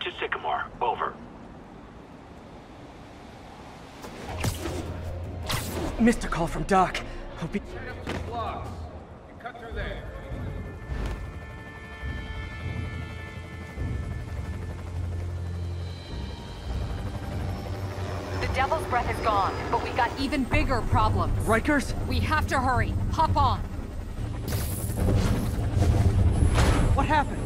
to Sycamore. Over. Missed a call from Doc. Hope he... Cut through there. The Devil's Breath is gone, but we got even bigger problems. Rikers? We have to hurry. Hop on. What happened?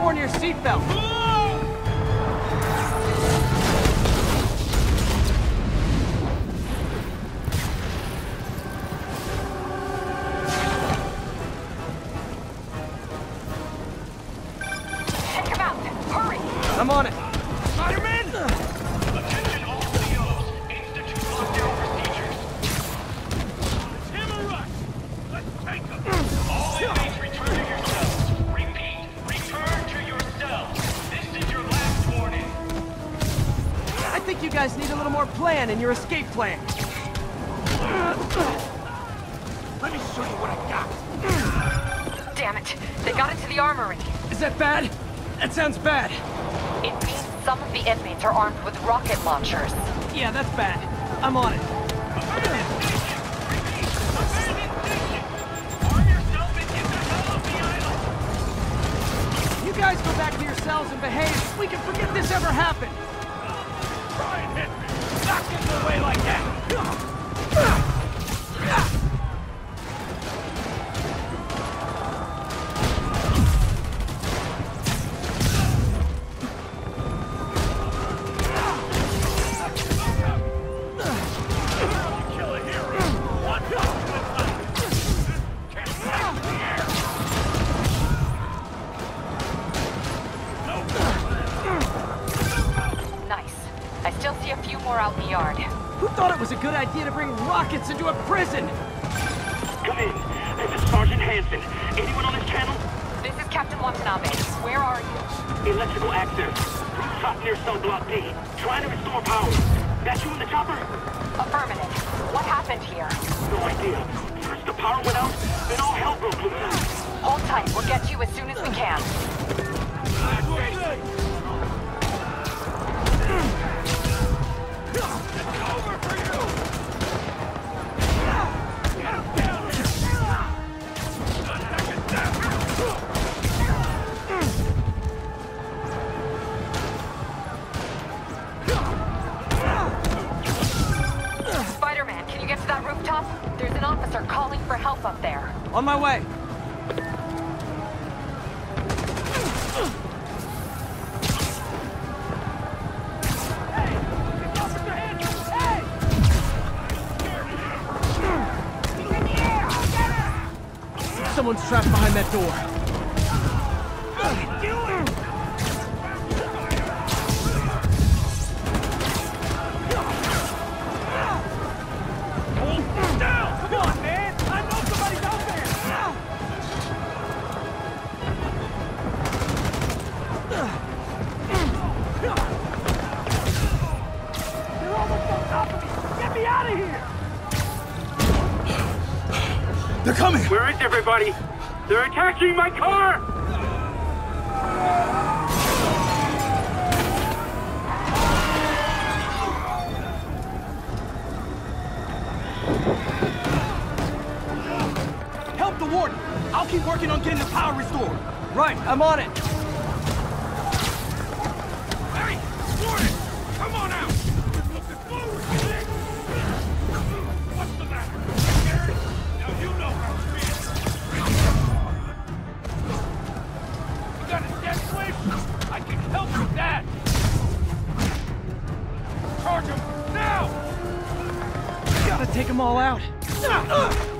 Worn your seatbelt. Think you guys need a little more plan in your escape plan. Let me show you what I got. Damn it! They got into the armory. Is that bad? That sounds bad. It means some of the inmates are armed with rocket launchers. Yeah, that's bad. I'm on it. Arm yourself and get the hell off the island. You guys go back to your cells and behave. We can forget this ever happened. Who thought it was a good idea to bring rockets into a prison? Come in. This is Sergeant Hanson. Anyone on this channel? This is Captain Watanabe. Where are you? Electrical access. Rooftop near cell block D. Trying to restore power. That you in the chopper? Affirmative. What happened here? No idea. First the power went out, then all hell broke loose. Hold tight. We'll get to you as soon as we can. On my way. Someone's trapped behind that door. Coming! Where is everybody? They're attacking my car! Help the warden! I'll keep working on getting the power restored. Right, I'm on it. Got a dead switch? I can help with that! Charge him! Now! Gotta take them all out. Ah!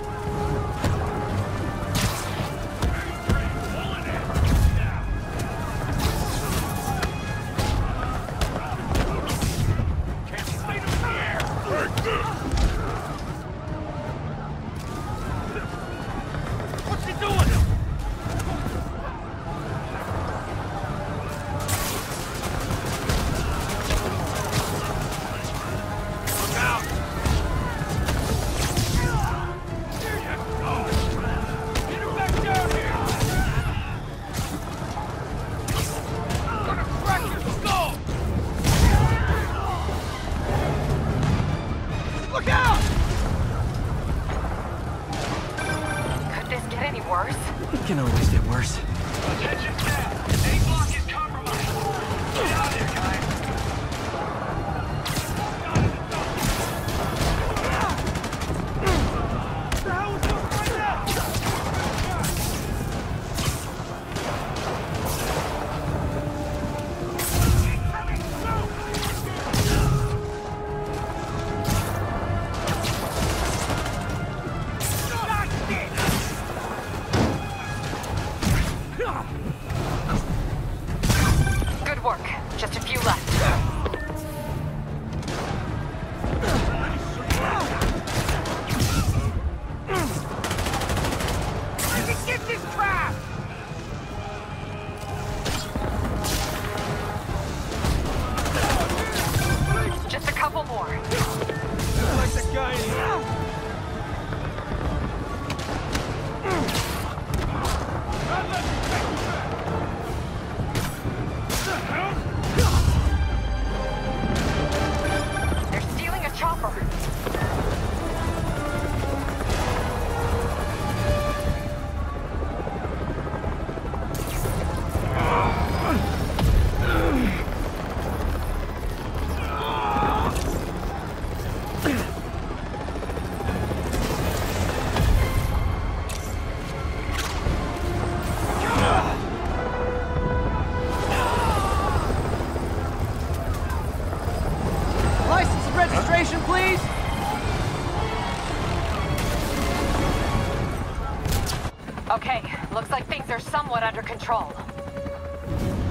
Okay, looks like things are somewhat under control.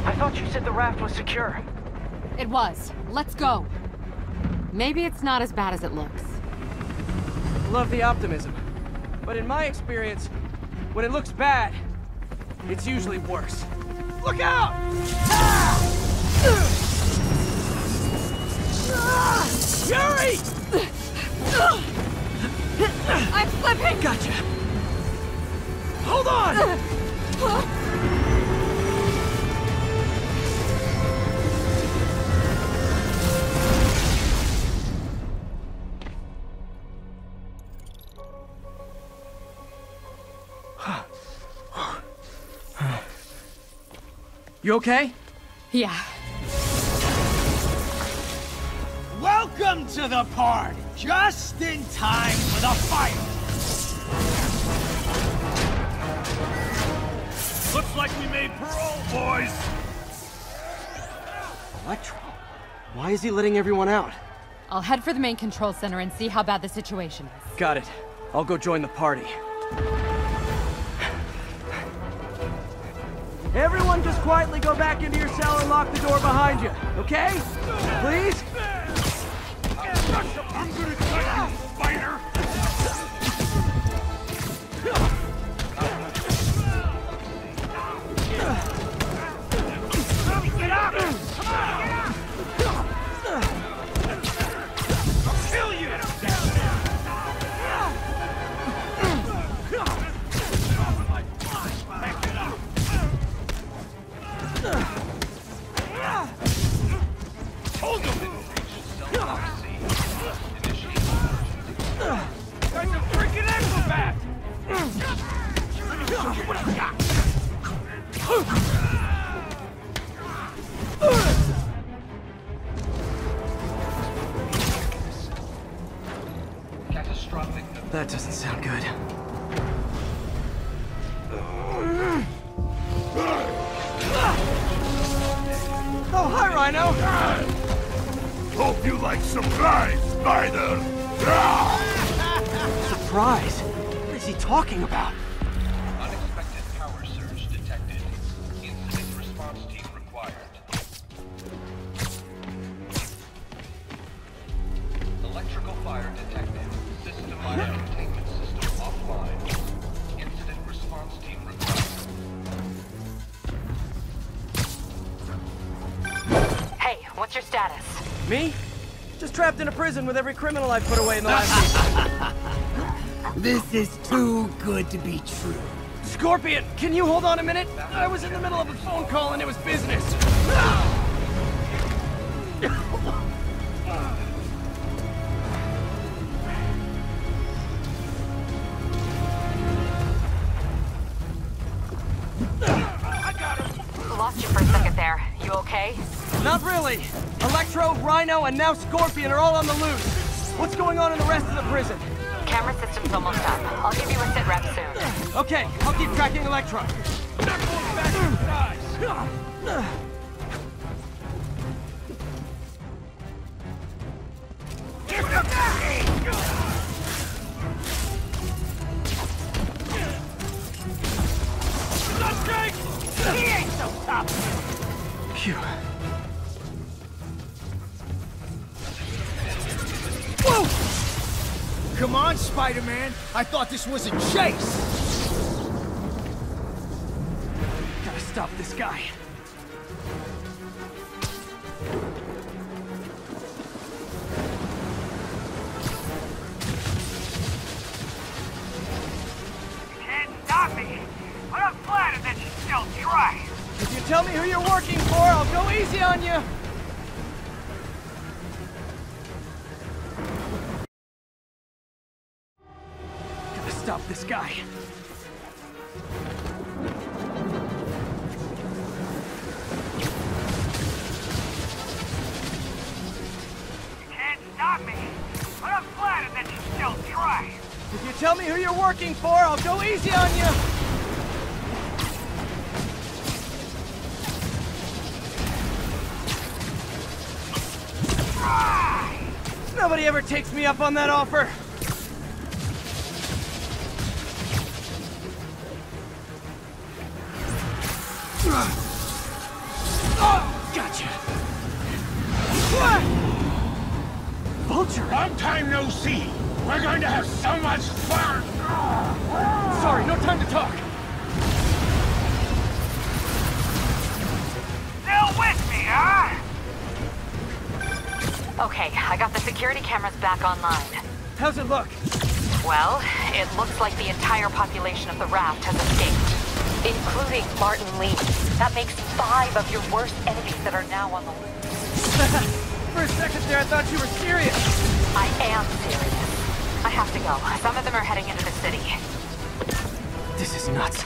I thought you said the raft was secure. It was. Let's go. Maybe it's not as bad as it looks. Love the optimism. But in my experience, when it looks bad, it's usually worse. Look out! Ah! Yuri! I'm slipping! Gotcha. Hold on! You okay? Yeah. Welcome to the party! Just in time for the fight! Like we made parole, boys! Electro? Why is he letting everyone out? I'll head for the main control center and see how bad the situation is. Got it. I'll go join the party. Everyone just quietly go back into your cell and lock the door behind you, okay? Please? That doesn't sound good. Oh, hi, Rhino! Hope you like surprise, Spider! Surprise! What is he talking about? Unexpected power surge detected. Incident response team required. Electrical fire detected. System fire Me? Just trapped in a prison with every criminal I've put away in the last week. this is too good to be true. Scorpion, can you hold on a minute? I was in the middle of a phone call and it was business. I got him. Lost you for a second there. You okay? Not really. Electro, Rhino, and now Scorpion are all on the loose. What's going on in the rest of the prison? Camera system's almost up. I'll give you a sit rep soon. Okay, I'll keep tracking Electro. Not Spider-Man. I thought this was a chase. Gotta stop this guy. Can't stop me! But I'm flattered that you still try! If you tell me who you're working for, I'll go easy on you. Nobody ever takes me up on that offer. Oh, gotcha. What? Vulture. Long time no see! We're going to have so much fun! Sorry, no time to talk. Okay, I got the security cameras back online. How's it look? Well, it looks like the entire population of the raft has escaped, including Martin Li. That makes five of your worst enemies that are now on the loose. For a second there, I thought you were serious. I am serious. I have to go. Some of them are heading into the city. This is nuts.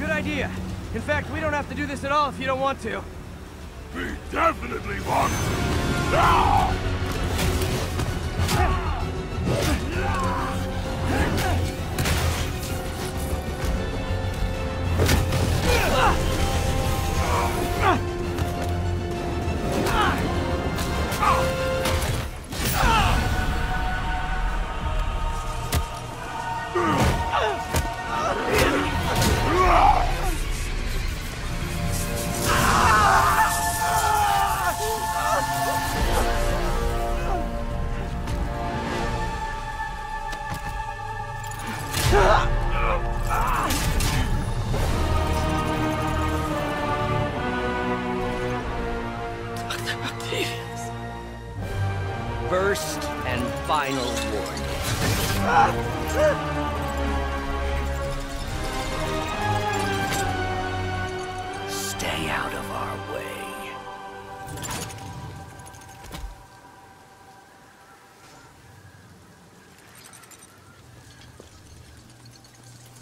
Good idea. In fact, we don't have to do this at all if you don't want to. We definitely want to. Now! Ah! ah! ah! ah!